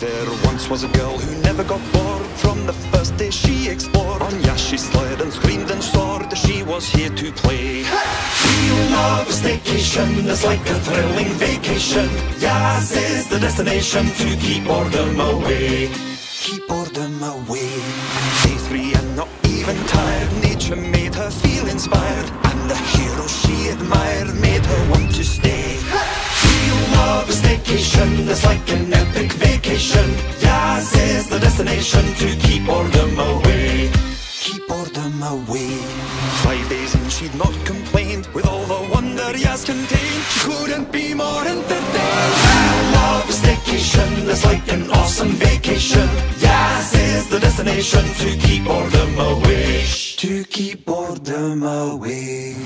There once was a girl who never got bored. From the first day she explored On Yas she slid and screamed and soared. She was here to play. Real love staycation is like a thrilling vacation. Yas is the destination to keep boredom away. Keep boredom away. Day three and not even tired. Nature made her feel inspired. And the hero she admired Made her want to stay. Real love staycation is like an epic vacation destination to keep boredom away. Keep boredom away. Five days and she'd not complained With all the wonder Yas contained. She couldn't be more entertained. Real love staycation is like an awesome vacation. Yas is the destination to keep boredom away. To keep boredom away